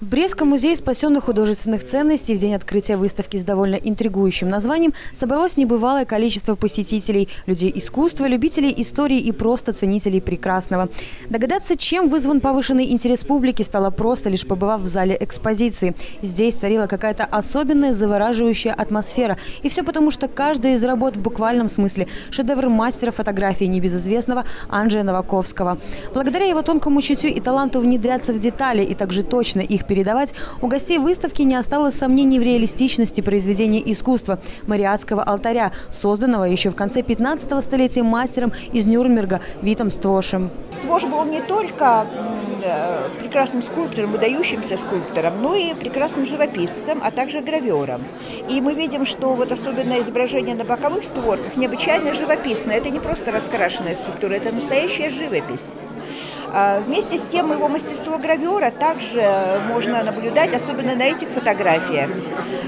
В Брестском музее спасенных художественных ценностей в день открытия выставки с довольно интригующим названием собралось небывалое количество посетителей – людей искусства, любителей истории и просто ценителей прекрасного. Догадаться, чем вызван повышенный интерес публики, стало просто, лишь побывав в зале экспозиции. Здесь царила какая-то особенная завораживающая атмосфера. И все потому, что каждая из работ в буквальном смысле – шедевр мастера фотографии небезызвестного Анджея Новаковского. Благодаря его тонкому чутью и таланту внедряться в детали и также точно их передавать, у гостей выставки не осталось сомнений в реалистичности произведения искусства – Мариатского алтаря, созданного еще в конце 15 столетия мастером из Нюрнберга Витом Ствошем. Ствош был не только э, прекрасным скульптором, выдающимся скульптором, но и прекрасным живописцем, а также гравером. И мы видим, что вот особенно изображение на боковых створках необычайно живописное. Это не просто раскрашенная скульптура, это настоящая живопись. А, вместе с тем его мастерство гравера также можно наблюдать, особенно на этих фотографиях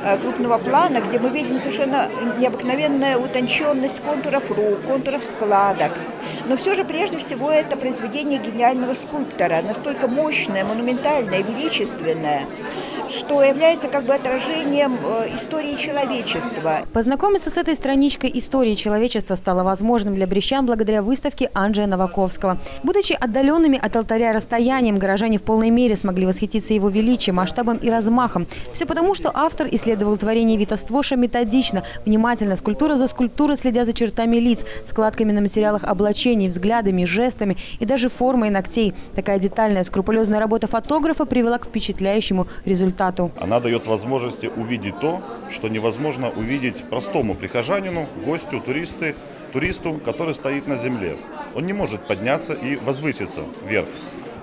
э, крупного плана, где мы видим совершенно необыкновенную утонченность контуров рук, контуров складок. Но все же прежде всего это произведение гениального скульптора, настолько мощное, монументальное, величественное, что является как бы отражением э, истории человечества. Познакомиться с этой страничкой истории человечества стало возможным для брещан благодаря выставке Анджея Новаковского. Будучи отдаленными от алтаря расстоянием, горожане в полной мере смогли восхититься его величием, масштабом и размахом. Все потому, что автор исследовал творение Вита Ствоша методично, внимательно, скульптура за скульптурой, следя за чертами лиц, складками на материалах облачений, взглядами, жестами и даже формой ногтей. Такая детальная, скрупулезная работа фотографа привела к впечатляющему результату. Она дает возможности увидеть то, что невозможно увидеть простому прихожанину, гостю, туристы, туристу, который стоит на земле. Он не может подняться и возвыситься вверх.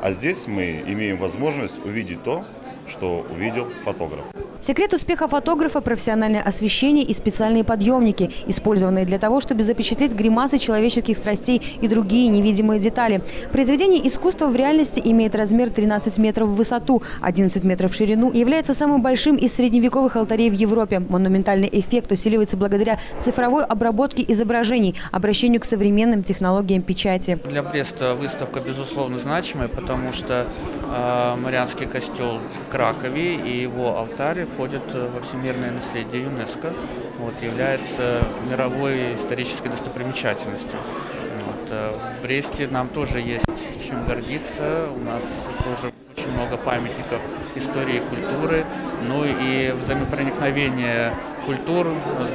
А здесь мы имеем возможность увидеть то, что увидел фотограф. Секрет успеха фотографа – профессиональное освещение и специальные подъемники, использованные для того, чтобы запечатлеть гримасы человеческих страстей и другие невидимые детали. Произведение искусства в реальности имеет размер 13 метров в высоту, 11 метров в ширину и является самым большим из средневековых алтарей в Европе. Монументальный эффект усиливается благодаря цифровой обработке изображений, обращению к современным технологиям печати. Для Бреста выставка, безусловно, значимая, потому что э, Марианский костел в Кракове и его алтарь входят во всемирное наследие ЮНЕСКО, вот, является мировой исторической достопримечательностью. Вот, э, в Бресте нам тоже есть чем гордиться, у нас тоже очень много памятников истории и культуры, ну и взаимопроникновение культур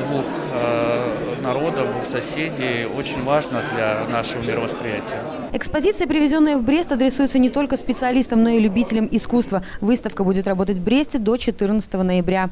двух э, народов, двух соседей очень важно для нашего мировосприятия. Экспозиция, привезенная в Брест, адресуется не только специалистам, но и любителям искусства. Выставка будет работать в Бресте до 14 ноября.